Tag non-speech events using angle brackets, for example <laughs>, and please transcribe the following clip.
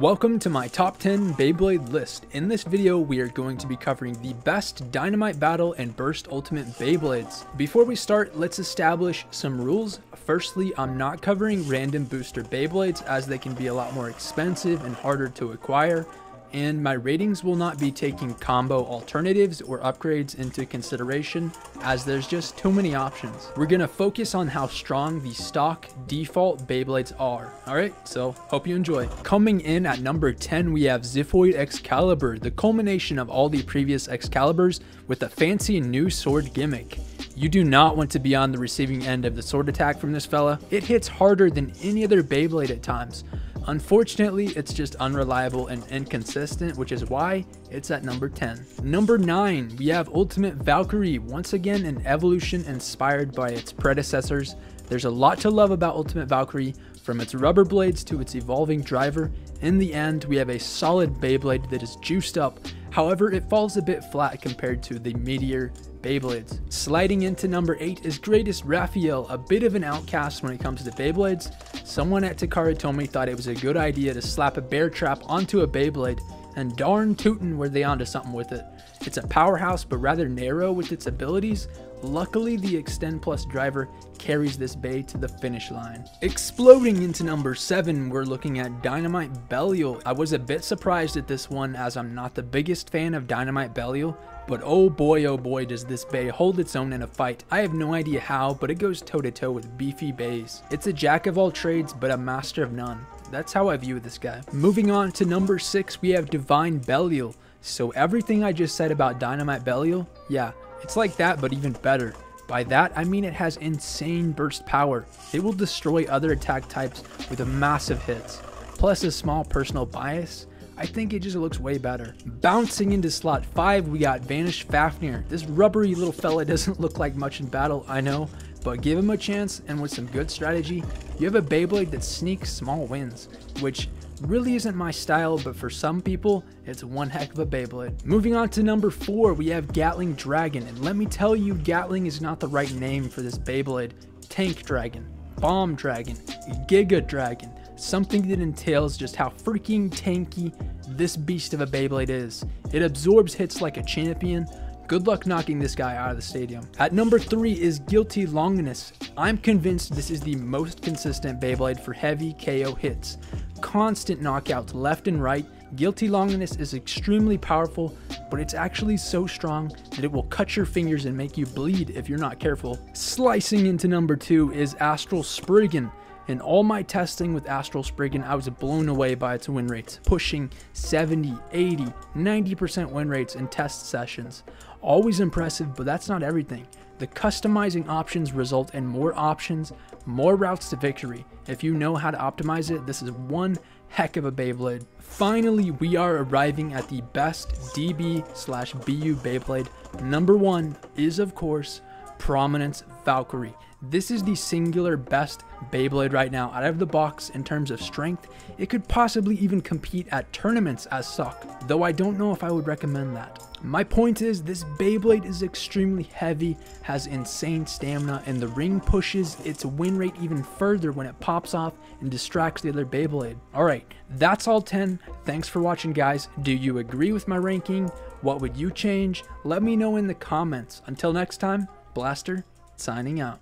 Welcome to my top 10 Beyblade list. In this video, we are going to be covering the best Dynamite Battle and Burst Ultimate Beyblades. Before we start, let's establish some rules. Firstly, I'm not covering random booster Beyblades as they can be a lot more expensive and harder to acquire and my ratings will not be taking combo alternatives or upgrades into consideration as there's just too many options. We're gonna focus on how strong the stock default Beyblades are. Alright, so hope you enjoy. Coming in at number 10 we have Xiphoid Xcalibur, the culmination of all the previous Xcaliburs with a fancy new sword gimmick. You do not want to be on the receiving end of the sword attack from this fella. It hits harder than any other Beyblade at times, Unfortunately, it's just unreliable and inconsistent, which is why it's at number 10. Number 9, we have Ultimate Valkyrie, once again an evolution inspired by its predecessors. There's a lot to love about Ultimate Valkyrie, from its rubber blades to its evolving driver. In the end, we have a solid Beyblade that is juiced up, however it falls a bit flat compared to the Meteor Beyblades. Sliding into number 8 is Greatest Raphael, a bit of an outcast when it comes to Beyblades. Someone at Takara Tomy thought it was a good idea to slap a bear trap onto a Beyblade, and darn tootin' were they onto something with it. It's a powerhouse but rather narrow with its abilities. Luckily, the Extend Plus driver carries this bay to the finish line. Exploding into number 7, we're looking at Dynamite Belial. I was a bit surprised at this one as I'm not the biggest fan of Dynamite Belial, but oh boy oh boy does this bay hold its own in a fight. I have no idea how, but it goes toe to toe with beefy bays. It's a jack of all trades, but a master of none. That's how I view this guy. Moving on to number 6, we have Divine Belial. So everything I just said about Dynamite Belial, yeah, it's like that but even better. By that, I mean it has insane burst power. It will destroy other attack types with a massive hits. Plus a small personal bias, I think it just looks way better. Bouncing into slot 5, we got Vanish Fafnir. This rubbery little fella <laughs> doesn't look like much in battle, I know, but give him a chance and with some good strategy, you have a Beyblade that sneaks small wins, which really isn't my style, but for some people, it's one heck of a Beyblade. Moving on to number 4, we have Gatling Dragon, and let me tell you, Gatling is not the right name for this Beyblade. Tank Dragon, Bomb Dragon, Giga Dragon, something that entails just how freaking tanky this beast of a Beyblade is. It absorbs hits like a champion. Good luck knocking this guy out of the stadium. At number 3 is Guilty Longinus. I'm convinced this is the most consistent Beyblade for heavy KO hits. Constant knockouts left and right. Guilty Longinus is extremely powerful, but it's actually so strong that it will cut your fingers and make you bleed if you're not careful. Slicing into number 2 is Astral Spriggan. In all my testing with Astral Spriggan, I was blown away by its win rates, pushing 70, 80, 90% win rates in test sessions. Always impressive, but that's not everything. The customizing options result in more options, more routes to victory. If you know how to optimize it, this is one heck of a Beyblade. Finally, we are arriving at the best DB slash BU Beyblade. Number one is, of course, Prominence Valkyrie. This is the singular best Beyblade right now out of the box in terms of strength. It could possibly even compete at tournaments as suck, though I don't know if I would recommend that. My point is, this Beyblade is extremely heavy, has insane stamina, and the ring pushes its win rate even further when it pops off and distracts the other Beyblade. Alright, that's all 10. Thanks for watching guys. Do you agree with my ranking? What would you change? Let me know in the comments. Until next time, Blaster, signing out.